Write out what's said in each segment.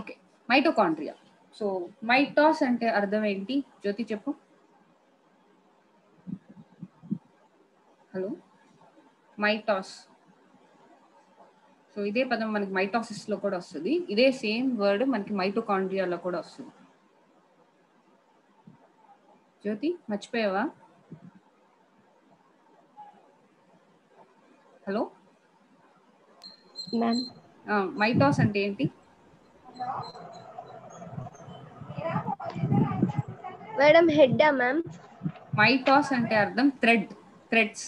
Okay mitochondria so Maytas అంటే అర్థం ఏంటి? జ్యోతి చెప్పు. హలో మైటాస్ సో ఇదే పదం మనకి మైటాసిస్లో కూడా వస్తుంది. ఇదే సేమ్ వర్డ్ మనకి మైటోకాండ్రియాలో కూడా వస్తుంది. జ్యోతి మర్చిపోయావా? హలో మైటాస్ అంటే ఏంటి? Madam హెడ్డా ma'am. మైటాస్ అంటే అర్థం థ్రెడ్ థ్రెడ్స్.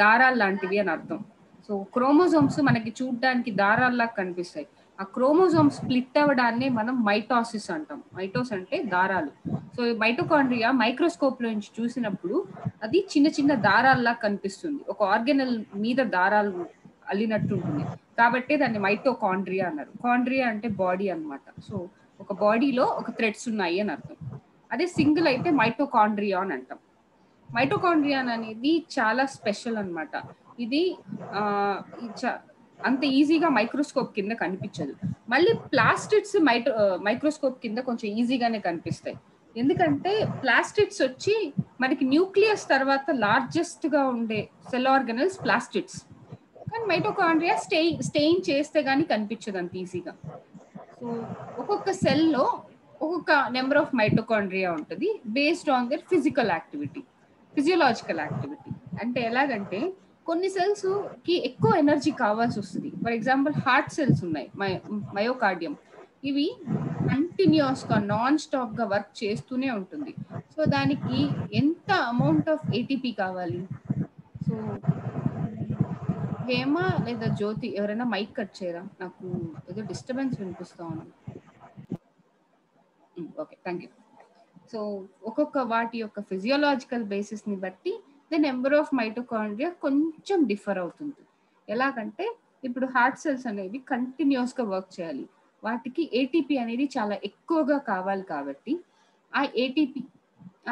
దారాలు లాంటివి అని అర్థం. సో క్రోమోజోమ్స్ మనకి చూడడానికి దారాల్లా కనిపిస్తాయి. ఆ క్రోమోజోమ్ స్ప్లిట్ అవ్వడాన్ని మనం మైటాసిస్ అంటాం. మైటోస్ అంటే దారాలు. సో మైటోకాండ్రియా మైక్రోస్కోప్లో నుంచి చూసినప్పుడు అది చిన్న చిన్న దారాల్లా కనిపిస్తుంది. ఒక ఆర్గనల్ మీద దారాలు అల్లినట్టు ఉంటుంది. కాబట్టి దాన్ని మైటోకాండ్రియా అన్నారు. కాండ్రియా అంటే బాడీ అన్నమాట. సో ఒక బాడీలో ఒక థ్రెడ్స్ ఉన్నాయి అని అర్థం. అదే సింగిల్ అయితే మైటోకాండ్రియా అని అంటాం. మైటోకాండ్రియాన్ అనేది చాలా స్పెషల్ అనమాట ఇది చ- అంత ఈజీగా మైక్రోస్కోప్ కింద కనిపించదు. మళ్ళీ ప్లాస్టిడ్స్ మైట్రో మైక్రోస్కోప్ కింద కొంచెం ఈజీగానే కనిపిస్తాయి. ఎందుకంటే ప్లాస్టిడ్స్ వచ్చి మనకి న్యూక్లియస్ తర్వాత లార్జెస్ట్గా ఉండే సెల్ ఆర్గనల్స్ ప్లాస్టిడ్స్. కానీ మైటోకాండ్రియా స్టే స్టెయిన్ చేస్తే కానీ కనిపించదు అంత ఈజీగా. సో ఒక్కొక్క సెల్లో ఒక్కొక్క నెంబర్ ఆఫ్ మైటోకాండ్రియా ఉంటుంది based on their physical activity physiological activity అంటే ఎలాగంటే కొన్ని సెల్స్కి ఎక్కువ ఎనర్జీ కావాల్సి వస్తుంది. ఫర్ ఎగ్జాంపుల్ హార్ట్ సెల్స్ ఉన్నాయి మయోకార్డియం ఇవి కంటిన్యూస్గా నాన్ స్టాప్గా వర్క్ చేస్తూనే ఉంటుంది. సో దానికి ఎంత అమౌంట్ ఆఫ్ ఏటీపీ కావాలి? సో హేమ లేదా జ్యోతి ఎవరైనా మైక్ కట్ చేయరా? నాకు ఏదో డిస్టర్బెన్స్ వినిపిస్తా ఉంది. Okay thank you. సో ఒక్కొక్క వాటి యొక్క ఫిజియోలాజికల్ బేసిస్ని బట్టి ద నెంబర్ ఆఫ్ మైటోకాండ్రియా కొంచెం డిఫర్ అవుతుంది. ఎలాగంటే ఇప్పుడు హార్ట్ సెల్స్ అనేవి కంటిన్యూస్గా వర్క్ చేయాలి. వాటికి ఏటీపీ అనేది చాలా ఎక్కువగా కావాలి కాబట్టి ఆ ఏటీపీ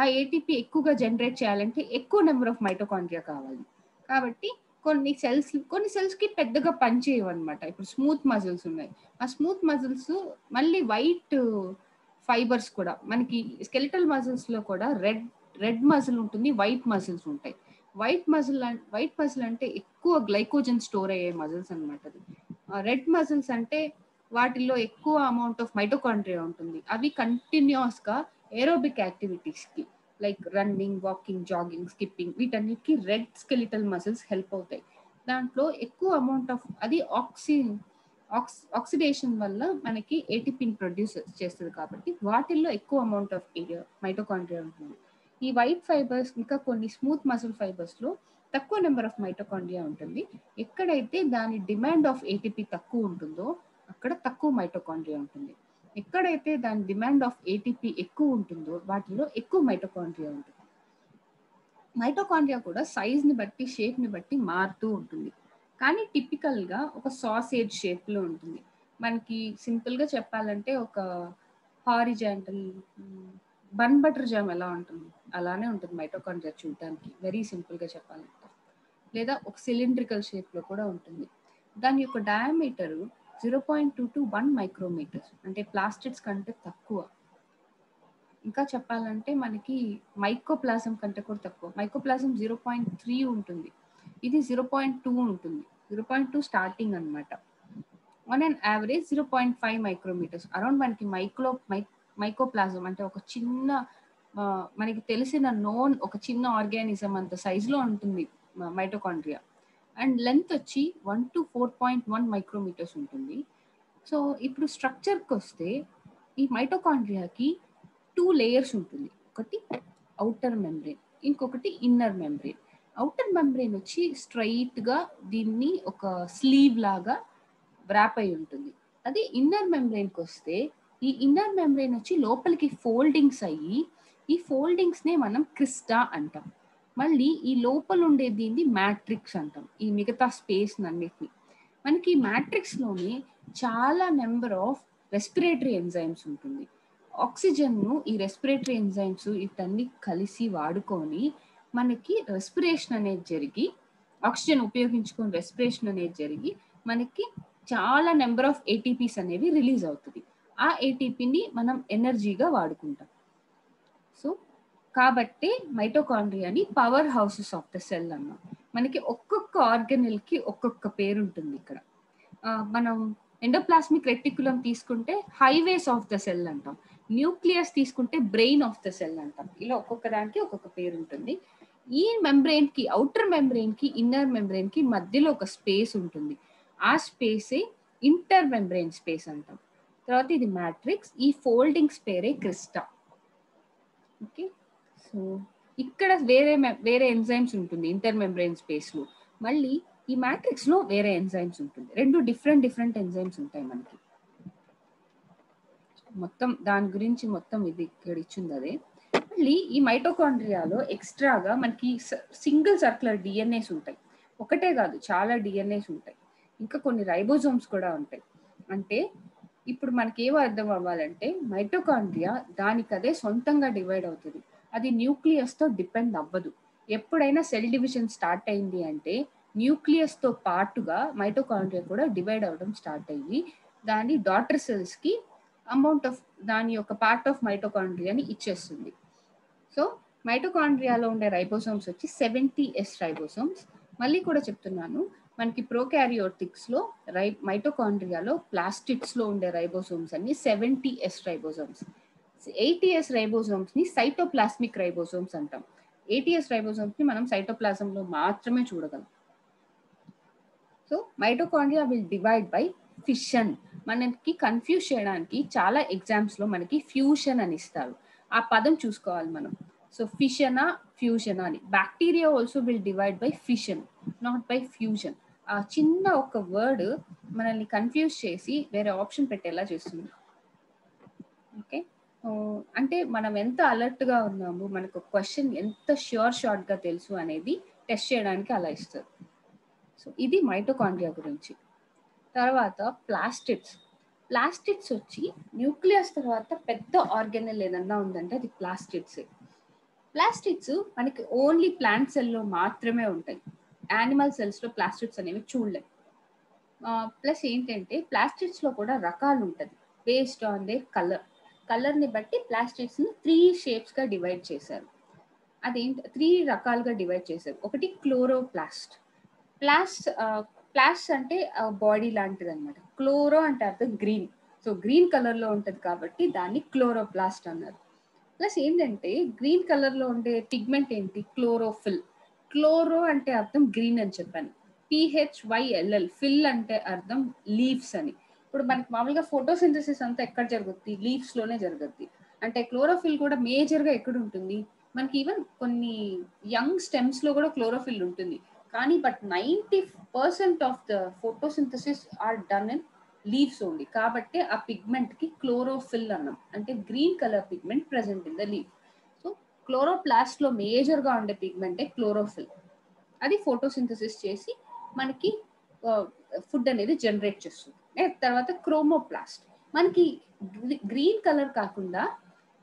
ఆ ఏటీపీ ఎక్కువగా జనరేట్ చేయాలంటే ఎక్కువ నెంబర్ ఆఫ్ మైటోకాండ్రియా కావాలి. కాబట్టి కొన్ని సెల్స్ కొన్ని సెల్స్కి పెద్దగా పనిచేయవు అనమాట ఇప్పుడు స్మూత్ మజిల్స్ ఉన్నాయి. ఆ స్మూత్ మజిల్స్ మళ్ళీ వైట్ ఫైబర్స్ కూడా మనకి స్కెలిటల్ మజిల్స్లో కూడా రెడ్ రెడ్ మజిల్ ఉంటుంది వైట్ మజిల్స్ ఉంటాయి. వైట్ మజిల్ వైట్ మజిల్ అంటే ఎక్కువ గ్లైకోజన్ స్టోర్ అయ్యే మజిల్స్ అనమాట అది. రెడ్ మజిల్స్ అంటే వాటిల్లో ఎక్కువ అమౌంట్ ఆఫ్ మైటోకాండ్రియా ఉంటుంది. అవి కంటిన్యూస్గా aerobic యాక్టివిటీస్కి like running walking jogging skipping వీటన్నిటికి రెడ్ స్కెలిటల్ మసిల్స్ హెల్ప్ అవుతాయి. దాంట్లో ఎక్కువ అమౌంట్ ఆఫ్ అది ఆక్సి ఆక్స్ ఆక్సిడేషన్ వల్ల మనకి ఏటీపీని ప్రొడ్యూస్ చేస్తుంది కాబట్టి వాటిల్లో ఎక్కువ అమౌంట్ ఆఫ్ మైటోకాండ్రియా ఉంటుంది. ఈ వైట్ ఫైబర్స్ ఇంకా కొన్ని స్మూత్ మసిల్ ఫైబర్స్లో తక్కువ నెంబర్ ఆఫ్ మైటోకాండ్రియా ఉంటుంది. ఎక్కడైతే దాని డిమాండ్ ఆఫ్ ఏటీపీ తక్కువ ఉంటుందో అక్కడ తక్కువ మైటోకాండ్రియా ఉంటుంది. ఎక్కడైతే దాని డిమాండ్ ఆఫ్ ఏటీపీ ఎక్కువ ఉంటుందో వాటిలో ఎక్కువ మైటోకాండ్రియా ఉంటుంది. మైటోకాండ్రియా కూడా సైజ్ని బట్టి షేప్ని బట్టి మారుతూ ఉంటుంది. కానీ టిపికల్గా ఒక సాసేజ్ షేప్లో ఉంటుంది. మనకి సింపుల్గా చెప్పాలంటే ఒక హారిజాంటల్ బన్ బటర్ జామ్ ఎలా ఉంటుంది? అలానే ఉంటుంది మైటోకాండ్రియా చూడటానికి వెరీ సింపుల్గా చెప్పాలంటే. లేదా ఒక సిలిండ్రికల్ షేప్లో కూడా ఉంటుంది. దాని యొక్క diameter zero point two to one micrometres. అంటే ప్లాస్టిక్స్ కంటే తక్కువ. ఇంకా చెప్పాలంటే మనకి మైకోప్లాజం కంటే కూడా తక్కువ. మైకోప్లాజం జీరో పాయింట్ త్రీ ఉంటుంది. ఇది జీరో పాయింట్ టూ ఉంటుంది. జీరో పాయింట్ టూ స్టార్టింగ్ అనమాట on and average zero point five micrometres. Around మనకి మైక్రో మై మైకోప్లాజం అంటే ఒక చిన్న మనకి తెలిసిన నోన్ ఒక చిన్న ఆర్గానిజం అంత సైజులో ఉంటుంది మైటోకాండ్రియా అండ్ లెంత్ వచ్చి one to four point one micrometres ఉంటుంది. సో ఇప్పుడు స్ట్రక్చర్కి వస్తే ఈ మైటోకాండ్రియాకి టూ లేయర్స్ ఉంటుంది. ఒకటి అవుటర్ మెంబ్రెయిన్ ఇంకొకటి ఇన్నర్ మెంబ్రెయిన్ అవుటర్ మెంబ్రెయిన్ వచ్చి స్ట్రైట్గా దీన్ని ఒక స్లీవ్ లాగా వ్రాప్ అయి ఉంటుంది. అది ఇన్నర్ మెంబ్రెయిన్కి వస్తే ఈ ఇన్నర్ మెంబ్రెయిన్ వచ్చి లోపలికి ఫోల్డింగ్స్ అయ్యి ఈ ఫోల్డింగ్స్నే మనం క్రిస్టా అంటాం. మళ్ళీ ఈ లోపల ఉండే దీన్ని మ్యాట్రిక్స్ అంటాం. ఈ మిగతా స్పేస్ అన్నిటిని మనకి ఈ మ్యాట్రిక్స్ చాలా నెంబర్ ఆఫ్ రెస్పిరేటరీ ఎంజైమ్స్ ఉంటుంది. ఆక్సిజన్ను ఈ రెస్పిరేటరీ ఎంజైమ్స్ ఇటన్ని కలిసి వాడుకొని మనకి రెస్పిరేషన్ అనేది జరిగి ఆక్సిజన్ ఉపయోగించుకొని రెస్పిరేషన్ అనేది జరిగి మనకి చాలా నెంబర్ ఆఫ్ ఏటీపీస్ అనేవి రిలీజ్ అవుతుంది. ఆ ఏటీపీని మనం ఎనర్జీగా వాడుకుంటాం. సో కాబట్టి మైటోకాండ్రియాని power houses of the cell అన్నాం. మనకి ఒక్కొక్క ఆర్గనెల్కి ఒక్కొక్క పేరు ఉంటుంది ఇక్కడ. మనం ఎండోప్లాస్మిక్ రెటికులం తీసుకుంటే హైవేస్ ఆఫ్ ద సెల్ అంటాం. న్యూక్లియస్ తీసుకుంటే బ్రెయిన్ ఆఫ్ ద సెల్ అంటాం. ఇలా ఒక్కొక్క దానికి ఒక్కొక్క పేరు ఉంటుంది. ఈ మెంబ్రెయిన్కి అవుటర్ మెంబ్రెయిన్కి ఇన్నర్ మెంబ్రెయిన్కి మధ్యలో ఒక స్పేస్ ఉంటుంది. ఆ స్పేసే ఇంటర్ మెంబ్రెయిన్ స్పేస్ అంటాం. తర్వాత ఇది మ్యాట్రిక్స్ ఈ ఫోల్డింగ్స్ పేరే క్రిస్టా ఓకే సో ఇక్కడ వేరే వేరే ఎంజైమ్స్ ఉంటుంది ఇంటర్ మెంబ్రెయిన్ స్పేస్లో మళ్ళీ ఈ మ్యాట్రిక్స్లో వేరే ఎంజైమ్స్ ఉంటుంది. రెండు డిఫరెంట్ డిఫరెంట్ ఎంజైమ్స్ ఉంటాయి మనకి. మొత్తం దాని గురించి మొత్తం ఇది ఇక్కడ ఇచ్చింది అదే మళ్ళీ ఈ మైటోకాండ్రియాలో ఎక్స్ట్రాగా మనకి సింగిల్ సర్క్యులర్ డిఎన్ఏస్ ఉంటాయి. ఒకటే కాదు చాలా డిఎన్ఏస్ ఉంటాయి. ఇంకా కొన్ని రైబోజోమ్స్ కూడా ఉంటాయి. అంటే ఇప్పుడు మనకి ఏం అర్థం అవ్వాలంటే మైటోకాండ్రియా దానికదే సొంతంగా డివైడ్ అవుతుంది. అది న్యూక్లియస్తో డిపెండ్ అవ్వదు. ఎప్పుడైనా సెల్ డివిజన్ స్టార్ట్ అయింది అంటే న్యూక్లియస్తో పాటుగా మైటోకాండ్రియా కూడా డివైడ్ అవ్వడం స్టార్ట్ అయ్యి దాని డాటర్ సెల్స్కి అమౌంట్ ఆఫ్ దాని యొక్క పార్ట్ ఆఫ్ మైటోకాండ్రియాని ఇచ్చేస్తుంది. సో మైటోకాండ్రియాలో ఉండే రైబోసోమ్స్ వచ్చి సెవెంటీ ఎస్ రైబోసోమ్స్. మళ్ళీ కూడా చెప్తున్నాను మనకి ప్రోకారియోటిక్స్లో రై మైటోకాండ్రియాలో ప్లాస్టిక్స్లో ఉండే రైబోసోమ్స్ అన్ని seventy S ribosomes. Eighty S రైబోసోమ్స్ని cytoplasmic ribosomes అంటాం. ఏటీఎస్ రైబోసోమ్స్ని మనం సైటోప్లాజం లో మాత్రమే చూడగలం. So mitochondria will divide by fission మనకి కన్ఫ్యూజ్ చేయడానికి చాలా ఎగ్జామ్స్లో మనకి ఫ్యూషన్ అని ఇస్తారు. ఆ పదం చూసుకోవాలి మనం. సో ఫిషనా ఫ్యూషన్ అని. Bacteria also will divide by fission not by fusion ఆ చిన్న ఒక వర్డ్ మనల్ని కన్ఫ్యూజ్ చేసి వేరే ఆప్షన్ పెట్టేలా చేస్తుంది. అంటే మనం ఎంత అలర్ట్గా ఉన్నాము మనకు క్వశ్చన్ ఎంత ష్యూర్ షార్ట్గా తెలుసు అనేది టెస్ట్ చేయడానికి అలా ఇస్తారు. సో ఇది మైటోకాండ్రియా గురించి. తర్వాత ప్లాస్టిడ్స్ ప్లాస్టిడ్స్ వచ్చి న్యూక్లియస్ తర్వాత పెద్ద ఆర్గానిల్ ఏదన్నా ఉందంటే అది ప్లాస్టిడ్స్ ప్లాస్టిడ్స్ మనకి ఓన్లీ ప్లాంట్ సెల్లో మాత్రమే ఉంటాయి. యానిమల్ సెల్స్లో ప్లాస్టిక్స్ ప్లాస్టిడ్స్ అనేవి చూడలేం. ప్లస్ ఏంటంటే ప్లాస్టిక్స్లో కూడా రకాలు ఉంటుంది బేస్డ్ ఆన్ దేర్ కలర్ కలర్ని బట్టి ప్లాస్టిడ్స్ని త్రీ షేప్స్గా డివైడ్ చేశారు. అదేంటి? త్రీ రకాలుగా డివైడ్ చేశారు. ఒకటి క్లోరోప్లాస్ట్ ప్లాస్ట్ ప్లాస్ట్ అంటే బాడీ లాంటిది అనమాట క్లోరో అంటే అర్థం గ్రీన్ సో గ్రీన్ కలర్లో కాబట్టి దాన్ని క్లోరోప్లాస్ట్ అన్నారు. ప్లస్ ఏంటంటే గ్రీన్ కలర్లో ఉండే పిగ్మెంట్ ఏంటి? క్లోరోఫిల్ క్లోరో అంటే అర్థం గ్రీన్ అని చెప్పాను. పిహెచ్వైఎల్ఎల్ ఫిల్ అంటే అర్థం లీవ్స్ అని. ఇప్పుడు మనకి మామూలుగా ఫోటోసింథసిస్ అంతా ఎక్కడ జరుగుద్ది? లీవ్స్లోనే జరుగుద్ది. అంటే క్లోరోఫిల్ కూడా మేజర్గా ఎక్కడ ఉంటుంది మనకి ఈవెన్ కొన్ని యంగ్ స్టెమ్స్లో కూడా క్లోరోఫిల్ ఉంటుంది. కానీ but ninety percent of the photosynthesis are done in leaves only. కాబట్టి ఆ పిగ్మెంట్కి క్లోరోఫిల్ అన్నాం. అంటే green colour pigment present in the leaf. So క్లోరోప్లాస్ట్లో మేజర్గా ఉండే పిగ్మెంటే క్లోరోఫిల్. అది ఫోటోసింథసిస్ చేసి మనకి ఫుడ్ అనేది జనరేట్ చేస్తుంది. Eh, తర్వాత క్రోమోప్లాస్ట్ మనకి గ్రీన్ కలర్ కాకుండా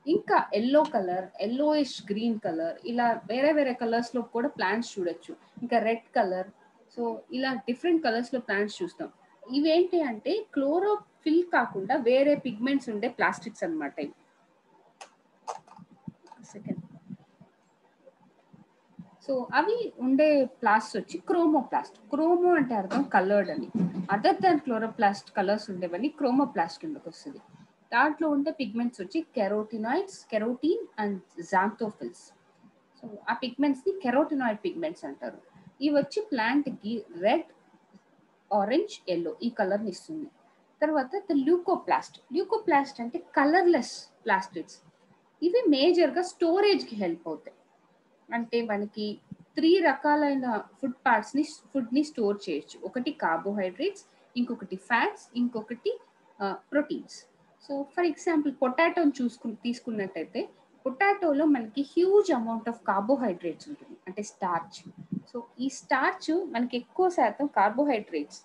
ఇంకా yellow colour yellowish green colour ఇలా వేరే వేరే కలర్స్లో కూడా ప్లాంట్స్ చూడొచ్చు. ఇంకా రెడ్ కలర్ సో ఇలా డిఫరెంట్ కలర్స్లో ప్లాంట్స్ చూస్తాం. ఇవేంటి అంటే క్లోరోఫిల్ కాకుండా వేరే పిగ్మెంట్స్ ఉండే ప్లాస్టిక్స్ అనమాట ఇవి. సో అవి ఉండే ప్లాస్ట్ వచ్చి క్రోమోప్లాస్ట్ క్రోమో అంటే అర్థం కలర్డ్ అని. అదర్ దాన్ క్లోరోప్లాస్ట్ కలర్స్ ఉండేవని క్రోమోప్లాస్ట్ కిందకు వస్తుంది. దాంట్లో ఉండే పిగ్మెంట్స్ వచ్చి carotenoids carotene and xanthophylls so ఆ పిగ్మెంట్స్ని కెరోటినాయిడ్ పిగ్మెంట్స్ అంటారు. ఇవి వచ్చి ప్లాంట్కి రెడ్ ఆరెంజ్ ఎల్లో ఈ కలర్ని ఇస్తుంది. తర్వాత ద ల్యూకోప్లాస్ట్ ల్యూకోప్లాస్ట్ అంటే కలర్లెస్ ప్లాస్టిక్స్ ఇవి మేజర్గా స్టోరేజ్కి హెల్ప్ అవుతాయి. అంటే మనకి త్రీ రకాలైన ఫుడ్ పార్ట్స్ని ఫుడ్ని స్టోర్ చేయొచ్చు. ఒకటి కార్బోహైడ్రేట్స్ ఇంకొకటి ఫ్యాట్స్ ఇంకొకటి ప్రోటీన్స్ సో ఫర్ ఎగ్జాంపుల్ పొటాటోని చూసుకుని తీసుకున్నట్టయితే పొటాటోలో మనకి హ్యూజ్ అమౌంట్ ఆఫ్ కార్బోహైడ్రేట్స్ ఉంటుంది. అంటే స్టార్చ్ సో ఈ స్టార్చ్ మనకి ఎక్కువ శాతం కార్బోహైడ్రేట్స్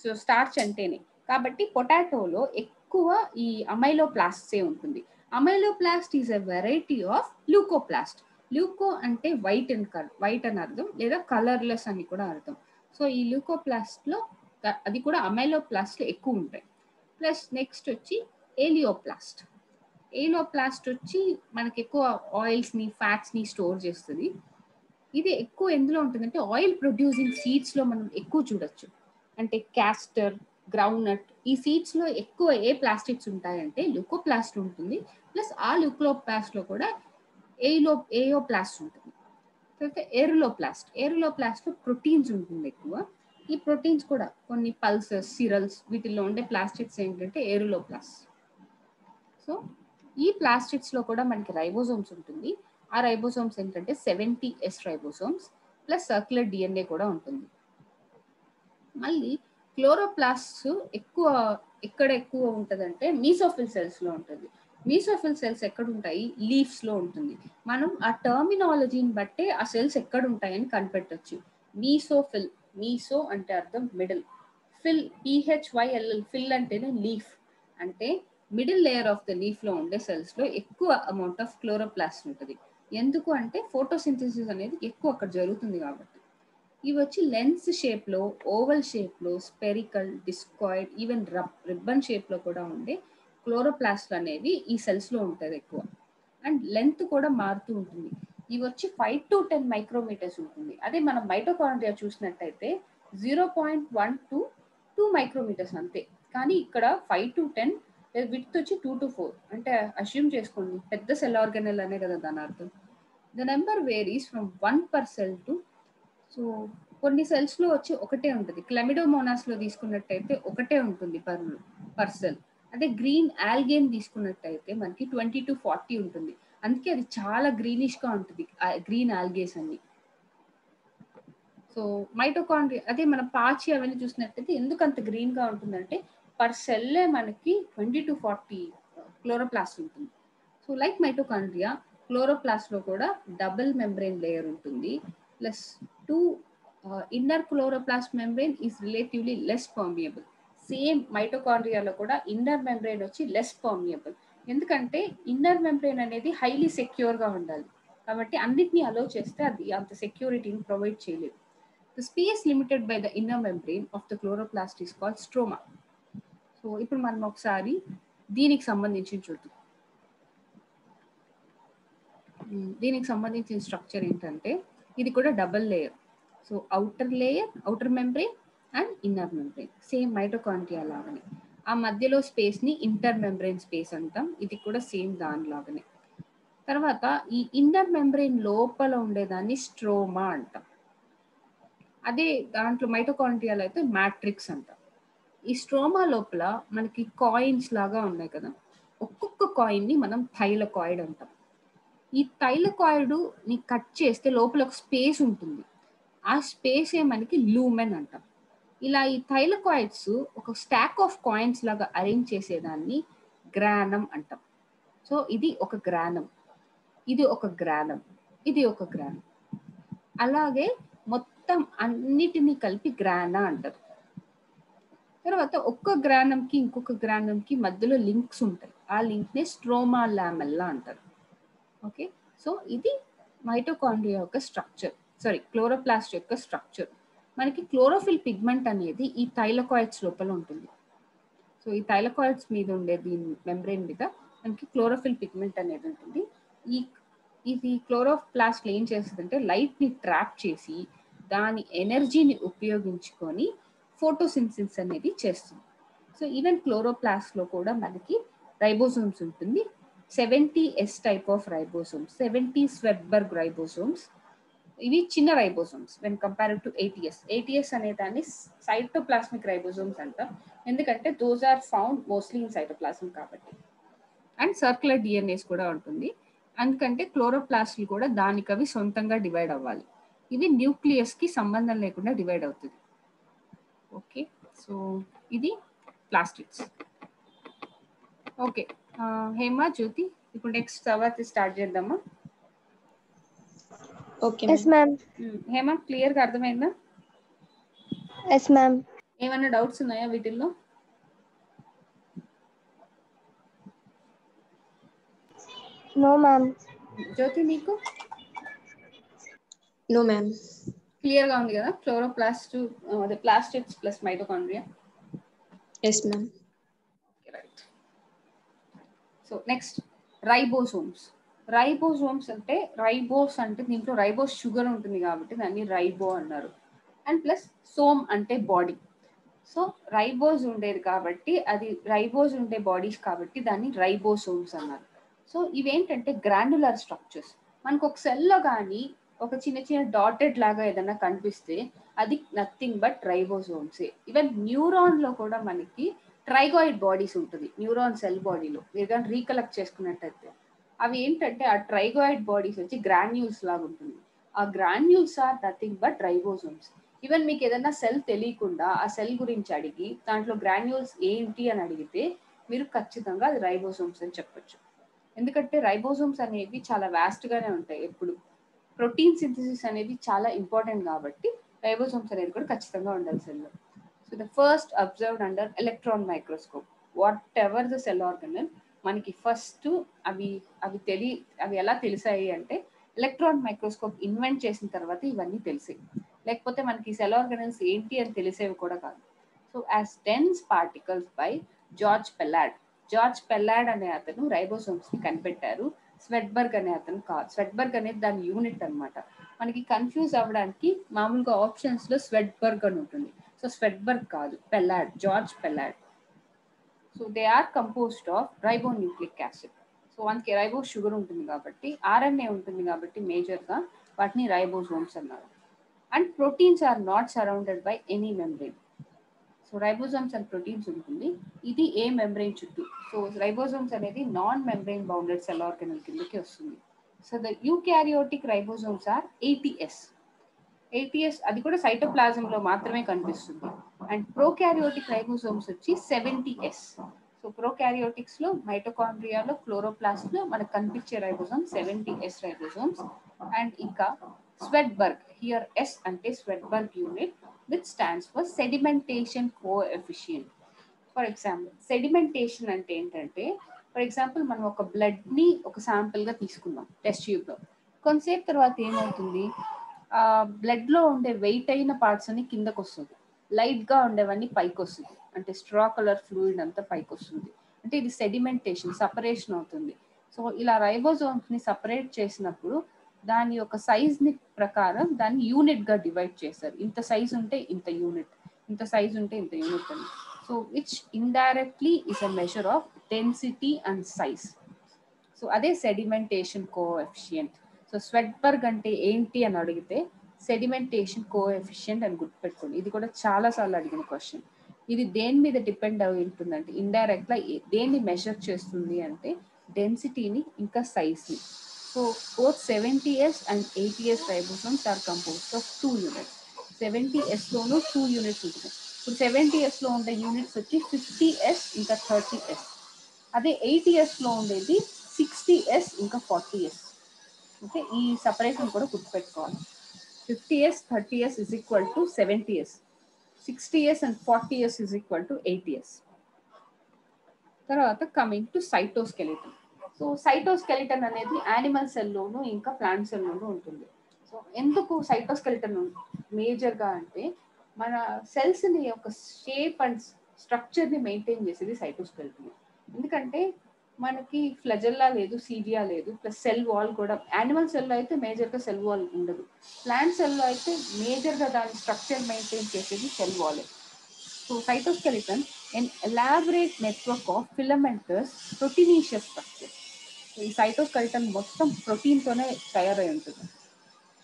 సో స్టార్చ్ అంటేనే. కాబట్టి పొటాటోలో ఎక్కువ ఈ అమైలో ప్లాస్ట్సే ఉంటుంది. Amyloplast is a variety of leucoplast leuco అంటే వైట్ అండ్ కలర్ వైట్ అని అర్థం లేదా కలర్లెస్ అని కూడా అర్థం. సో ఈ ల్యూకోప్లాస్ట్లో అది కూడా అమైలోప్లాస్ట్లు ఎక్కువ ఉంటాయి. ప్లస్ నెక్స్ట్ వచ్చి ఏలియోప్లాస్ట్. ఏలియోప్లాస్ట్ వచ్చి మనకి ఎక్కువ ఆయిల్స్ని ఫ్యాట్స్ని స్టోర్ చేస్తుంది. ఇది ఎక్కువ ఎందులో ఉంటుందంటే ఆయిల్ ప్రొడ్యూసింగ్ సీడ్స్లో మనం ఎక్కువ చూడొచ్చు. అంటే క్యాస్టర్ గ్రౌండ్ నట్ ఈ సీడ్స్లో ఎక్కువ ఏ ప్లాస్టిక్స్ ఉంటాయంటే లుకోప్లాస్ట్ ఉంటుంది. ప్లస్ ఆ లుకోప్లాస్ట్లో కూడా ఏలో ఏయో ఉంటుంది. తర్వాత ఎరులోప్లాస్ట్ ఎరులోప్లాస్ట్లో ప్రోటీన్స్ ఉంటుంది ఎక్కువ. ఈ ప్రోటీన్స్ కూడా కొన్ని పల్సెస్ సిరల్స్ వీటిల్లో ఉండే ప్లాస్టిక్స్ ఏంటంటే ఎరులోప్లాస్ట్ సో ఈ ప్లాస్టిక్స్లో కూడా మనకి రైబోసోమ్స్ ఉంటుంది. ఆ రైబోసోమ్స్ ఏంటంటే seventy S ribosomes plus circular DNA కూడా ఉంటుంది. మళ్ళీ క్లోరోప్లాస్ట్ ఎక్కువ ఎక్కడ ఎక్కువ ఉంటుందంటే మీసోఫిల్ సెల్స్లో ఉంటుంది. మీసోఫిల్ సెల్స్ ఎక్కడ ఉంటాయి లీవ్స్లో ఉంటుంది. మనం ఆ టర్మినాలజీని బట్టే ఆ సెల్స్ ఎక్కడ ఉంటాయని కనిపెట్టచ్చు. మీసోఫిల్ మీసో అంటే అర్థం middle phyll P H Y L L phyll అంటేనే లీఫ్ అంటే మిడిల్ లేయర్ ఆఫ్ ద లీఫ్లో ఉండే సెల్స్లో ఎక్కువ అమౌంట్ ఆఫ్ క్లోరోప్లాస్ట్ ఉంటుంది. ఎందుకు అంటే ఫోటోసింథసిస్ అనేది ఎక్కువ అక్కడ జరుగుతుంది కాబట్టి. ఇవి వచ్చి లెన్స్ షేప్లో ఓవల్ షేప్లో spherical discoid even rub ribbon షేప్లో కూడా ఉండే క్లోరోప్లాస్ట్లు అనేవి ఈ సెల్స్లో ఉంటుంది ఎక్కువ. అండ్ లెంత్ కూడా మారుతూ ఉంటుంది. ఇవి వచ్చి ఫైవ్ టు టెన్ మైక్రోమీటర్స్ ఉంటుంది. అదే మనం మైటోకాండ్రియా చూసినట్టయితే zero point one to two micrometres అంతే. కానీ ఇక్కడ ఫైవ్ టు టెన్ విత్ వచ్చి టూ టు ఫోర్ అంటే అస్యూమ్ చేసుకోండి పెద్ద సెల్ ఆర్గనల్ అనే కదా దాని అర్థం. The number varies from one per cell to so కొన్ని సెల్స్లో వచ్చి ఒకటే ఉంటుంది. క్లమిడోమోనాస్లో తీసుకున్నట్టయితే ఒకటే ఉంటుంది పర్ పర్ సెల్ అదే గ్రీన్ ఆల్గేన్ తీసుకున్నట్టయితే మనకి ట్వంటీ టు ఫార్టీ ఉంటుంది. అందుకే అది చాలా గ్రీనిష్గా ఉంటుంది గ్రీన్ ఆల్గేస్ అన్ని. సో మైటోకాండ్రియా అదే మన పాచి అవన్నీ చూసినట్టయితే ఎందుకు అంత గ్రీన్గా ఉంటుందంటే పర్ సెల్లే మనకి ట్వంటీ టు ఫార్టీ క్లోరోప్లాస్ట్ ఉంటుంది. సో లైక్ మైటోకాండ్రియా క్లోరోప్లాస్ట్లో కూడా డబుల్ మెంబ్రెయిన్ లేయర్ ఉంటుంది. Plus two inner chloroplast membrane is relatively less permeable. Same మైటోకాండ్రియాలో కూడా ఇన్నర్ మెంబ్రెయిన్ వచ్చి లెస్ పర్మియబుల్ ఎందుకంటే ఇన్నర్ మెంబ్రెయిన్ అనేది హైలీ సెక్యూర్గా ఉండాలి. కాబట్టి అన్నిటినీ అలో చేస్తే అది అంత సెక్యూరిటీని ప్రొవైడ్ చేయలేదు. The space limited by the inner membrane of the chloroplast is call stroma so ఇప్పుడు మనం ఒకసారి దీనికి సంబంధించి చూద్దాం. దీనికి సంబంధించిన స్ట్రక్చర్ ఏంటంటే ఇది కూడా double layer so outer layer outer membrane and inner membrane same mitochondria లాగానే. ఆ మధ్యలో స్పేస్ని ఇంటర్ మెంబ్రెయిన్ స్పేస్ అంటాం. ఇది కూడా సేమ్ దానిలాగానే తర్వాత ఈ ఇన్నర్ మెంబ్రెయిన్ లోపల ఉండేదాన్ని స్ట్రోమా అంటాం. అదే దాంట్లో మైటోకాండ్రియాలో అయితే మ్యాట్రిక్స్ అంటాం. ఈ స్ట్రోమా లోపల మనకి కాయిన్స్ లాగా ఉన్నాయి కదా. ఒక్కొక్క కాయిన్ని మనం మనం థైలకాయిడ్ అంటాం. ఈ థైలకాయిడ్ని కట్ చేస్తే లోపల ఒక స్పేస్ ఉంటుంది. ఆ స్పేసే మనకి లూమెన్ అంటాం. ఇలా ఈ థైలకాయిడ్స్ ఒక స్టాక్ ఆఫ్ కాయిన్స్ లాగా అరేంజ్ చేసేదాన్ని గ్రానం అంటాం. సో ఇది ఒక గ్రానం ఇది ఒక గ్రానం ఇది ఒక గ్రానం అలాగే మొత్తం అన్నిటినీ కలిపి గ్రాన అంటారు. తర్వాత ఒక్క గ్రానంకి ఇంకొక గ్రానంకి మధ్యలో లింక్స్ ఉంటాయి. ఆ లింక్నే స్ట్రోమా లామెల్లా అంటారు. ఓకే? సో ఇది మైటోకాండ్రియా యొక్క స్ట్రక్చర్. సారీ క్లోరోప్లాస్ట్ యొక్క స్ట్రక్చర్. మనకి క్లోరోఫిల్ పిగ్మెంట్ అనేది ఈ థైలకాయిడ్స్ లోపల ఉంటుంది. సో ఈ థైలకాయిడ్స్ మీద ఉండే దీని మెంబ్రెయిన్ మీద మనకి క్లోరోఫిల్ పిగ్మెంట్ అనేది ఉంటుంది. ఈ ఇది క్లోరోప్లాస్ట్ ఏం చేస్తుందంటే లైట్ని ట్రాప్ చేసి దాని ఎనర్జీని ఉపయోగించుకొని ఫోటోసిన్సిస్ అనేది చేస్తుంది. సో ఈవెన్ క్లోరోప్లాస్ట్లో కూడా మనకి రైబోసోమ్స్ ఉంటుంది. Seventy S type of ribosomes seventy Svedberg ribosomes ఇవి చిన్న ribosomes when compare to eighty S eighty S అనే దాన్ని సైటోప్లాస్మిక్ రైబోసోమ్స్ అంటాం. ఎందుకంటే those are found mostly in cytoplasm కాబట్టి. అండ్ సర్క్యులర్ డిఎన్ఏస్ కూడా ఉంటుంది. అందుకంటే క్లోరోప్లాస్ట్లు కూడా దానికి అవి సొంతంగా డివైడ్ అవ్వాలి. ఇది న్యూక్లియస్కి సంబంధం లేకుండా డివైడ్ అవుతుంది. ఓకే సో ఇది plastids okay uh, Hema Jyothi ఇప్పుడు నెక్స్ట్ తర్వాత స్టార్ట్ చేద్దామా? ఓకే ఎస్ మ్యామ్ హేమ క్లియర్గా అర్థమైందా? ఎస్ మ్యామ్ ఏమైనా డౌట్స్ ఉన్నాయా వీటిల్లో? నో మ్యామ్ జ్యోతి నీకు? నో మ్యామ్ క్లియర్గా ఉంది కదా? క్లోరోప్లాస్ట్ అదే plastids plus mitochondria yes ma'am right so next ribosomes ribosomes అంటే రైబోస్ అంటే దీంట్లో రైబోస్ షుగర్ ఉంటుంది కాబట్టి దాన్ని రైబో అన్నారు. అండ్ ప్లస్ సోమ్ అంటే బాడీ. సో రైబోస్ ఉండేది కాబట్టి అది రైబోస్ ఉండే బాడీస్ కాబట్టి దాన్ని రైబోసోమ్స్ అన్నారు. సో ఇవేంటంటే గ్రాన్యులర్ స్ట్రక్చర్స్. మనకు ఒక సెల్లో కానీ ఒక చిన్న చిన్న డాటెడ్ లాగా ఏదైనా కనిపిస్తే అది నథింగ్ బట్ రైబోసోమ్సే. ఈవెన్ న్యూరాన్లో కూడా మనకి ట్రైగాయిడ్ బాడీస్ ఉంటుంది న్యూరాన్ సెల్ బాడీలో. మీరు కానీ రీకలెక్ట్ చేసుకున్నట్టయితే. అవి ఏంటంటే ఆ ట్రైగోయిడ్ బాడీస్ వచ్చి గ్రాన్యూల్స్ లాగా ఉంటుంది. ఆ granules are nothing but ribosomes even మీకు ఏదైనా సెల్ తెలియకుండా ఆ సెల్ గురించి అడిగి దాంట్లో గ్రాన్యూల్స్ ఏంటి అని అడిగితే మీరు ఖచ్చితంగా అది రైబోసోమ్స్ అని చెప్పొచ్చు. ఎందుకంటే రైబోసోమ్స్ అనేవి చాలా వ్యాస్ట్గానే ఉంటాయి ఎప్పుడు. ప్రోటీన్ సింథసిస్ అనేది చాలా ఇంపార్టెంట్ కాబట్టి రైబోసోమ్స్ అనేది కూడా ఖచ్చితంగా ఉండాలి సెల్లో. So the first observed under electron microscope whatever the cell organelle మనకి ఫస్ట్ అవి అవి తెలి అవి ఎలా తెలిసాయి అంటే ఎలక్ట్రాన్ మైక్రోస్కోప్ ఇన్వెంట్ చేసిన తర్వాత ఇవన్నీ తెలిసాయి. లేకపోతే మనకి సెల్ ఆర్గనల్స్ ఏంటి అని తెలిసేవి కూడా కాదు. So as dense particles by George Palade. George Palade అనే అతను రైబోసోమ్స్ని కనిపెట్టారు. స్వెట్బర్గ్ అనే అతను కాదు స్వెట్బర్గ్ అనేది దాని యూనిట్ అన్నమాట. మనకి కన్ఫ్యూజ్ అవ్వడానికి మామూలుగా ఆప్షన్స్లో స్వెట్బర్గ్ అని ఉంటుంది. సో స్వెట్బర్గ్ కాదు Palade George Palade. So they are composed of ribonucleic acid so మనకి రైబో షుగర్ ఉంటుంది కాబట్టి ఆర్ఎన్ఏ ఉంటుంది కాబట్టి మేజర్గా వాటిని రైబోజోమ్స్ అన్నారు. And proteins are not surrounded by any membrane so ribosomes and proteins ఉంటుంది. ఇది ఏ మెంబ్రెయిన్ చుట్టూ? సో రైబోజోమ్స్ అనేది non membrane bounded cell organelle కిందకి వస్తుంది. So the eukaryotic ribosomes are eighty S eighty S అది కూడా సైటోప్లాజం లో మాత్రమే కనిపిస్తుంది. అండ్ ప్రోకారియోటిక్ రైబోజోమ్స్ వచ్చి సెవెంటీ ఎస్. సో ప్రోకారియోటిక్స్లో మైటోకాండ్రియాలో క్లోరోప్లాస్ట్లో మనకు కనిపించే ribosome seventy S ribosomes. And ఇంకా స్వెట్బర్గ్ హియర్ ఎస్ అంటే Svedberg unit which stands for sedimentation coefficient for example sedimentation అంటే ఏంటంటే ఫర్ ఎగ్జాంపుల్ మనం ఒక బ్లడ్ని ఒక శాంపుల్గా తీసుకుందాం టెస్ట్ ట్యూబ్లో కొంతసేపు తర్వాత ఏమవుతుంది? బ్లడ్లో ఉండే వెయిట్ అయిన పార్ట్స్ అన్ని కిందకు వస్తుంది లైట్గా ఉండేవన్నీ పైకి వస్తుంది అంటే స్ట్రా కలర్ ఫ్లూయిడ్ అంతా పైకి వస్తుంది అంటే ఇది సెడిమెంటేషన్ సపరేషన్ అవుతుంది. సో ఇలా రైబోజోమ్స్ని సపరేట్ చేసినప్పుడు దాని యొక్క సైజ్ని ప్రకారం దాన్ని యూనిట్గా డివైడ్ చేశారు ఇంత సైజ్ ఉంటే ఇంత యూనిట్ ఇంత సైజ్ ఉంటే ఇంత యూనిట్ అని. So which indirectly is a measure of density and size so అదే సెడిమెంటేషన్ కోఎఫిషియంట్ సో స్వెట్బర్గ్ అంటే ఏంటి అని అడిగితే సెడిమెంటేషన్ కోఎఫిషియంట్ అని గుర్తుపెట్టుకోండి. ఇది కూడా చాలా సార్లు అడిగిన క్వశ్చన్ ఇది దేని మీద డిపెండ్ అయి ఉంటుందంటే ఇండైరెక్ట్గా దేన్ని మెజర్ చేస్తుంది అంటే డెన్సిటీని ఇంకా సైజ్ని so both seventy S and eighty S ribosomes are composed of two units seventy two units ఉంటున్నాయి. ఇప్పుడు సెవెంటీఎస్లో ఉండే యూనిట్స్ వచ్చి ఫిఫ్టీ ఎస్ ఇంకా థర్టీ ఎస్ అదే ఎయిటీ ఉండేది సిక్స్టీ ఎస్ ఇంకా ఫార్టీ ఎస్ ఓకే ఈ సపరేషన్ కూడా గుర్తుపెట్టుకోవాలి. Fifty years thirty years is equal to seventy years sixty years and forty years is equal to eight years తర్వాత coming to cytoskeleton so cytoskeleton అనేది animal సెల్లోను ఇంకా plant సెల్లోను ఉంటుంది. So ఎందుకు cytoskeleton మేజర్గా అంటే మన సెల్స్ని ఒక యొక్క షేప్ అండ్ స్ట్రక్చర్ని మెయింటైన్ చేసేది సైటోస్కెలిటన్ ఎందుకంటే మనకి ఫ్లజల్లా లేదు సీజియా లేదు ప్లస్ సెల్ వాల్ కూడా యానిమల్ సెల్లో అయితే మేజర్గా సెల్ వాల్ ఉండదు. ప్లాంట్ సెల్లో అయితే మేజర్గా దాని స్ట్రక్చర్ మెయింటైన్ చేసేది సెల్ వాలే. So cytoskeleton an elaborate network of filamentous proteinaceous structure ఈ సైటోస్కెలిటన్ మొత్తం ప్రోటీన్తోనే తయారై ఉంటుంది.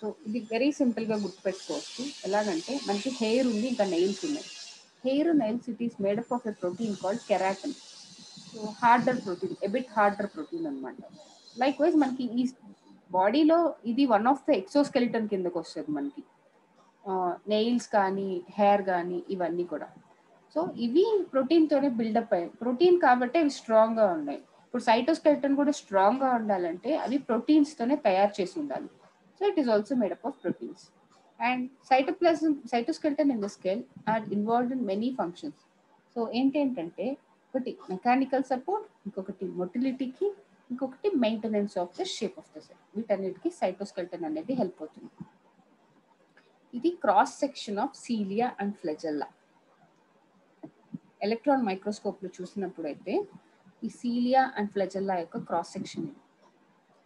సో ఇది వెరీ సింపుల్గా గుర్తుపెట్టుకోవచ్చు. ఎలాగంటే మనకి హెయిర్ ఉంది ఇంకా నెయిల్స్ ఉన్నాయి. Hair nails it is made up of a protein called keratin so harder protein a bit harder protein అనమాట లైక్ వైజ్ మనకి ఈ బాడీలో ఇది వన్ ఆఫ్ ద ఎక్సోస్కెలిటన్ కిందకు వస్తుంది మనకి. నెయిల్స్ కానీ హెయిర్ కానీ ఇవన్నీ కూడా. సో ఇవి ప్రోటీన్తోనే బిల్డప్ అయ్యాయి. ప్రోటీన్ కాబట్టి అవి స్ట్రాంగ్గా ఉన్నాయి. ఇప్పుడు సైటోస్కెల్టన్ కూడా స్ట్రాంగ్గా ఉండాలంటే అవి ప్రోటీన్స్ తోనే తయారు చేసి ఉండాలి. So it is also made up of proteins and cytoplasm cytoskeleton in the cell are involved in many functions so ఏంటంటే ఒకటి మెకానికల్ సపోర్ట్ ఇంకొకటి మొటిలిటీకి ఇంకొకటి maintenance of the shape of the cell వీటన్నిటికి సైటోస్కెల్టన్ అనేది హెల్ప్ అవుతుంది. ఇది cross section of cilia and flagella electron మైక్రోస్కోప్లో చూసినప్పుడు అయితే ఈ సీలియా అండ్ ఫ్లెజెల్లా యొక్క క్రాస్ సెక్షన్ ఇది.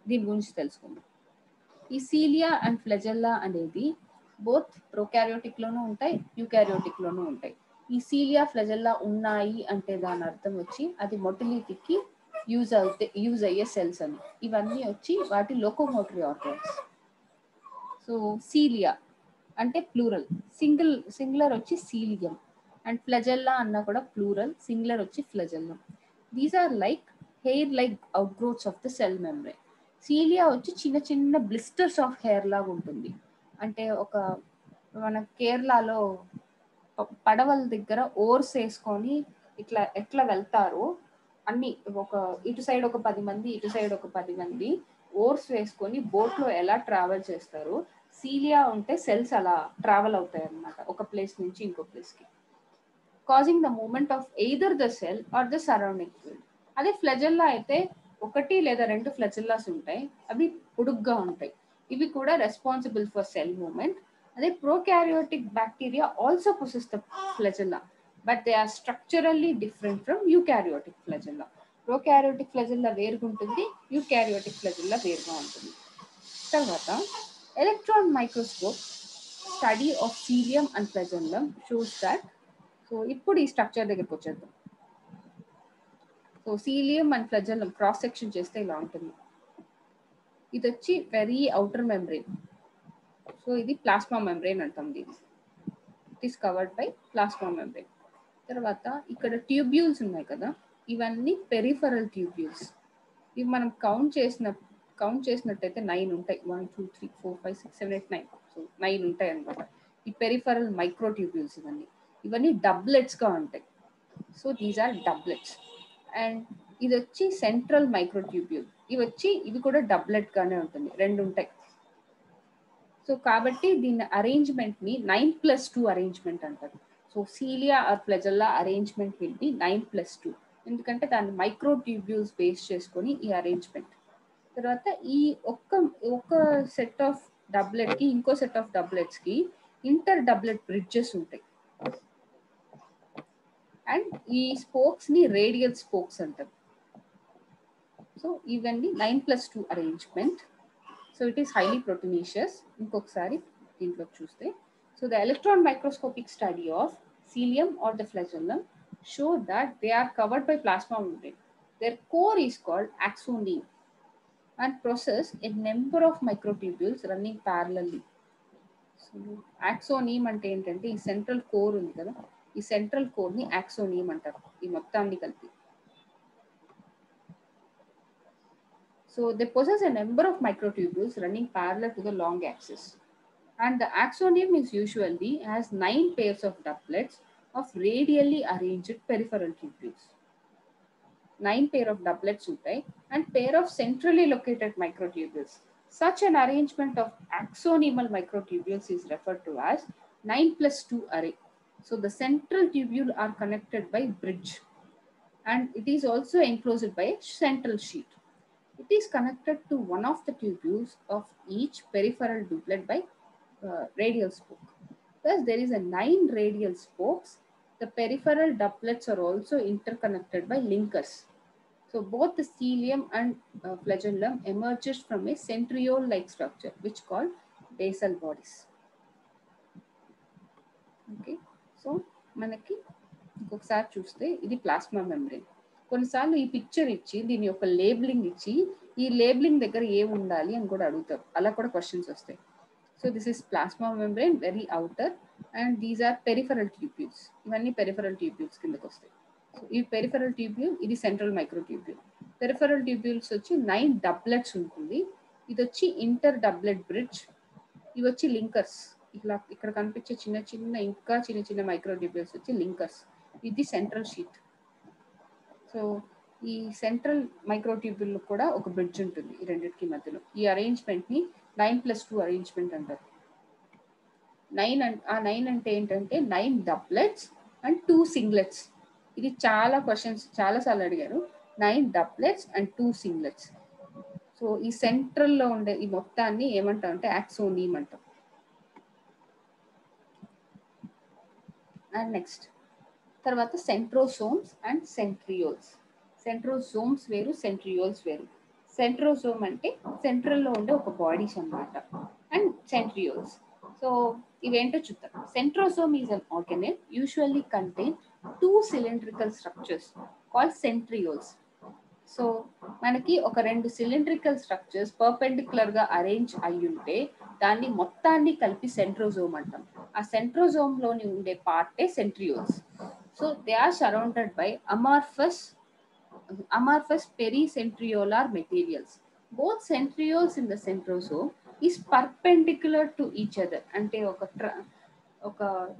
దీని గురించి తెలుసుకుందాం. ఈ సీలియా అండ్ ఫ్లెజెల్లా అనేది బోత్ ప్రొకారియోటిక్ లోనూ ఉంటాయి యూకారియోటిక్ లోనూ ఉంటాయి. ఈ సీలియా ఫ్లెజెల్లా ఉన్నాయి అంటే దాని అర్థం వచ్చి అది మొటిలిటీకి యూజ్ అవుతే యూజ్ అయ్యే సెల్స్ అని. ఇవన్నీ వచ్చి వాటి లోకోమోటరీ ఆర్గన్స్ సో సీలియా అంటే ప్లూరల్ సింగిల్ సింగులర్ వచ్చి సీలియం అండ్ ఫ్లెజెల్లా అన్న కూడా ప్లూరల్ సింగులర్ వచ్చి flagellum these are like hair like outgrowths of the cell memory cilia వచ్చి చిన్న చిన్న బ్లిస్టర్స్ ఆఫ్ హెయిర్ లాగా ఉంటుంది. అంటే ఒక మన కేరళలో పడవల దగ్గర ఓర్స్ వేసుకొని ఇట్లా ఎట్లా వెళ్తారో అన్ని ఒక ఇటు సైడ్ ఒక పది మంది ఇటు సైడ్ ఒక పది మంది ఓర్స్ వేసుకొని బోట్లో ఎలా ట్రావెల్ చేస్తారు? సీలియా ఉంటే సెల్స్ అలా ట్రావెల్ అవుతాయి అనమాట ఒక ప్లేస్ నుంచి ఇంకో ప్లేస్కి causing the movement of either the cell or the surrounding field అదే ఫ్లెజెల్లా అయితే ఒకటి లేదా రెండు ఫ్లెజెల్లాస్ ఉంటాయి అవి పొడుగ్గా ఉంటాయి. ఇవి కూడా రెస్పాన్సిబుల్ ఫర్ సెల్ మూమెంట్ అదే prokaryotic bacteria also possess the flagella but they are structurally different from eukaryotic flagella prokaryotic flagella వేరుగా ఉంటుంది యూకారియోటిక్ ఫ్లెజెల్లా వేరుగా ఉంటుంది. తర్వాత electron microscope study of cilium and flagellum shows that so ఇప్పుడు ఈ structure దగ్గరికి వచ్చేద్దాం. So cilium and flagellum cross section చేస్తే ఇలా ఉంటుంది. ఇది వచ్చి వెరీ అవుటర్ మెమరీ సో ఇది ప్లాస్మా మెంబ్రెయిన్ అంటాం దీన్ని. It is covered by plasma membrane తర్వాత ఇక్కడ ట్యూబ్యూల్స్ ఉన్నాయి కదా ఇవన్నీ పెరిఫరల్ ట్యూబ్యూల్స్. ఇవి మనం కౌంట్ చేసిన కౌంట్ చేసినట్టయితే నైన్ ఉంటాయి. One two three four five six seven eight nine so nine ఉంటాయి అనమాట ఈ పెరిఫరల్ మైక్రో ట్యూబ్యూల్స్ ఇవన్నీ. ఇవన్నీ డబ్లెట్స్గా ఉంటాయి. So these are doublets and ఇది వచ్చి సెంట్రల్ మైక్రో ట్యూబ్యూల్ ఇవి వచ్చి ఇవి కూడా డబ్లెట్ గానే ఉంటుంది. రెండు ఉంటాయి. సో కాబట్టి దీని అరేంజ్మెంట్ని నైన్ ప్లస్ టూ అరేంజ్మెంట్ అంటారు. So cilia or flagella arrangement will be nine plus two ఎందుకంటే దాన్ని మైక్రోట్యూబ్యూల్స్ బేస్ చేసుకొని ఈ అరేంజ్మెంట్ తర్వాత ఈ ఒక్క ఒక్క సెట్ ఆఫ్ డబ్లెట్కి ఇంకో సెట్ ఆఫ్ డబ్లెట్స్కి ఇంటర్ డబ్లెట్ బ్రిడ్జెస్ ఉంటాయి. అండ్ ఈ స్పోక్స్ని రేడియల్ స్పోక్స్ అంటారు. సో ఇవన్నీ nine plus two arrangement so it is highly proteinaceous ఇంకొకసారి దీంట్లో చూస్తే. So the electron microscopic study of cilium or the flagellum show that they are covered by plasma membrane their core is called axoneme and possess a number of microtubules running parallelly so axoneme అంటే ఏంటంటే ఈ central core ఉంది కదా. ఈ central కోర్ని యాక్సోనియం అంటారు. ఈ మొత్తాన్ని కలిపి. So they possess a number of microtubules running parallel to the long axis. And the axonium is usually has nine pairs of doublets of radially arranged peripheral tubules. Nine pair of doublets utae and pair of centrally located microtubules. Such an arrangement of axonal microtubules is referred to as 9 plus 2 array. So the central tubule are connected by bridge and it is also enclosed by a central sheet. It is connected to one of the tubules of each peripheral doublet by uh, radial spoke. Thus, there is a nine radial spokes. The peripheral doublets are also interconnected by linkers. So, both the cilium and uh, flagellum emerges from a centriole-like structure, which called basal bodies. Okay, so మనకి ఇంకొకసారి చూస్తే ఇది plasma membrane కొన్నిసార్లు ఈ picture ఇచ్చి దీని యొక్క labelling ఇచ్చి ఈ లేబులింగ్ దగ్గర ఏం ఉండాలి అని కూడా అడుగుతారు. అలా కూడా క్వశ్చన్స్ వస్తాయి. So this is plasma membrane very outer and these are peripheral tubules ఇవన్నీ పెరిఫరల్ ట్యూబ్యూల్స్ కిందకి వస్తాయి. సో ఈ పెరిఫరల్ ట్యూబ్యూల్ ఇది central microtubule peripheral tubules వచ్చి నైన్ డబ్లెట్స్ ఉంటుంది. ఇది వచ్చి ఇంటర్ డబ్లెట్ బ్రిడ్జ్ ఇవి వచ్చి లింకర్స్ ఇట్లా ఇక్కడ కనిపించే చిన్న చిన్న ఇంకా చిన్న చిన్న మైక్రో ట్యూబ్యూల్స్ వచ్చి లింకర్స్ ఇది సెంట్రల్ షీట్ సో ఈ సెంట్రల్ మైక్రోట్యూబ్యూల్ కూడా ఒక బ్రిడ్జ్ ఉంటుంది ఈ రెండింటికి మధ్యలో. ఈ అరేంజ్మెంట్ని నైన్ ప్లస్ టూ అరేంజ్మెంట్ అంటారు. నైన్ ఆ నైన్ అంటే ఏంటంటే nine doublets and two singlets ఇది చాలా క్వశ్చన్స్ చాలా సార్లు అడిగారు. Nine doublets and two singlets so ఈ సెంట్రల్లో ఉండే ఈ మొత్తాన్ని ఏమంటాం అంటే యాక్సోనీమ్ అంటాం అండ్ నెక్స్ట్ తర్వాత సెంట్రోసోమ్స్ అండ్ సెంట్రియోల్స్. సెంట్రోసోమ్స్ వేరు సెంట్రియోల్స్ వేరు. సెంట్రోసోమ్ అంటే సెంట్రల్లో ఉండే ఒక బాడీస్ అనమాట అండ్ సెంట్రియోల్స్. సో ఇవేంటో చూద్దాం. Centrosome is an organelle usually contain two cylindrical structures call centrioles. So మనకి ఒక రెండు సిలిండ్రికల్ స్ట్రక్చర్స్ పర్పెండిక్యులర్గా అరేంజ్ అయి ఉంటే దాన్ని మొత్తాన్ని కలిపి సెంట్రోజోమ్ అంటాం. ఆ సెంట్రోజోమ్లోని ఉండే పార్టే centrioles. So they are surrounded by amorphous, amorphous pericentriolar materials. Both centrioles in the centrosome is perpendicular to each other. Ante oka, oka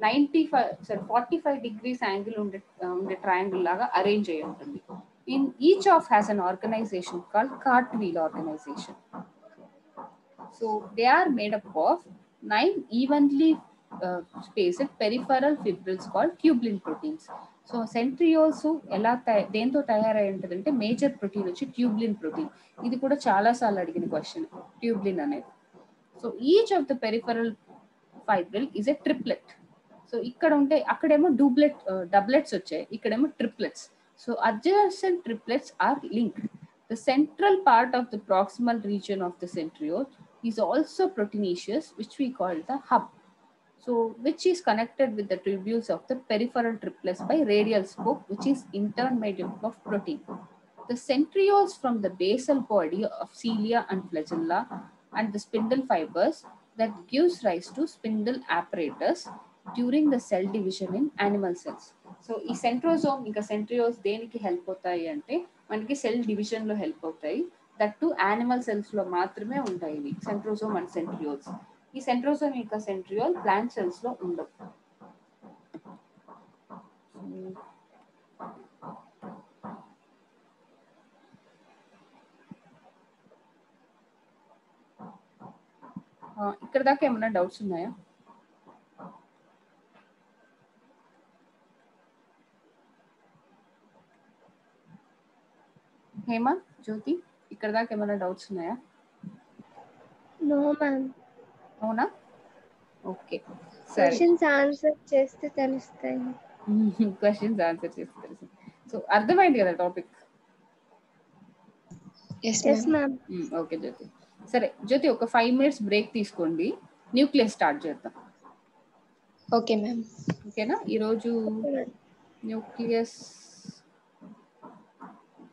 95 sorry 45 degrees angle unde unde triangle laga arrange in each of has an organization called cartwheel organization so they are made up of nine evenly space peripheral fibrils called tubulin proteins so centrioles ఎలా దేంతో తయారై ఉంటుంది అంటే major protein వచ్చి ట్యూబ్లిన్ protein ఇది కూడా చాలా సార్లు అడిగిన క్వశ్చన్ ట్యూబ్లిన్ అనేది. So each of the peripheral fibril is a triplet so ఇక్కడ ఉంటే అక్కడేమో డూప్లెట్ డబ్లెట్స్ వచ్చాయి. ఇక్కడేమో triplets so adjacent triplets are linked The central part of the proximal region of the centriole is also proteinaceous, which we call the hub. So, which is connected with the tubules of the peripheral triplets by radial spoke, which is in turn made up of protein. The centrioles from the basal body of cilia and flagella and the spindle fibers that gives rise to spindle apparatus during the cell division in animal cells. So ఈ centrosome ఇంకా centrioles దేనికి help అవుతాయి అంటే మనకి cell division లో help అవుతాయి that to animal cells లో మాత్రమే ఉంటాయి ఇవి సెంట్రోజోమ్ అండ్ సెంట్రియోల్స్ ఈ సెంట్రోజోమ్ ఇంకా సెంట్రియోల్ ప్లాంట్ సెల్స్లో ఉండవు ఆ, ఇక్కడ దాకా ఏమైనా డౌట్స్ ఉన్నాయా? హేమ జ్యోతి ఇక్కడ దాకా ఏమైనా డౌట్స్ ఉన్నాయా? నో మ్యామ్ అవునా? ఓకే. క్వశ్చన్స్ ఆన్సర్ చేస్తే తెలుస్తాయి. క్వశ్చన్స్ ఆన్సర్ చేసి తెలుసు సో అర్థమైంది కదా topic? Yes yes ma'am ma'am okay Jyothi. సరే జ్యోతి ఒక ఫైవ్ మినిట్స్ బ్రేక్ తీసుకోండి. న్యూక్లియస్ స్టార్ట్ చేద్దాం. ఓకే మ్యామ్ ఓకేనా? ఈరోజు న్యూక్లియస్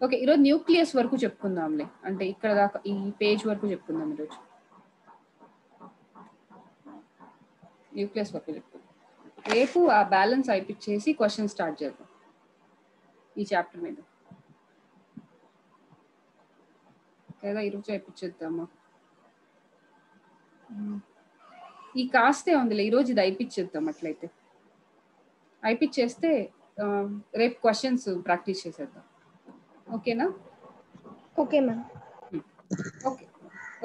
ఓకే ఈరోజు న్యూక్లియస్ వరకు చెప్పుకుందాంలే. అంటే ఇక్కడ దాకా ఈ పేజ్ వరకు చెప్పుకుందాం ఈరోజు. న్యూక్లియస్ వరకు రేపు ఆ బ్యాలెన్స్ అయిపించేసి క్వశ్చన్ స్టార్ట్ చేద్దాం. ఈ చాప్టర్ మీద. లేదా ఈరోజు అయిపించేద్దామా. ఈ కాస్తే ఉందిలే ఈరోజు ఇది అయిపించేద్దాం అట్లయితే. అయిపించేస్తే రేపు క్వశ్చన్స్ ప్రాక్టీస్ చేసేద్దాం. ఓకేనా okay ma'am okay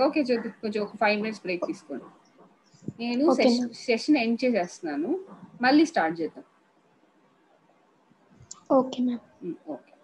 okay Jyothi కొంచెం ఒక ఫైవ్ మినిట్స్ బ్రేక్ తీసుకోండి. నేను. సెషన్ ఎండ్ చేసేస్తున్నాను. మళ్ళీ స్టార్ట్ చేద్దాం. Okay ma'am. ఓకే.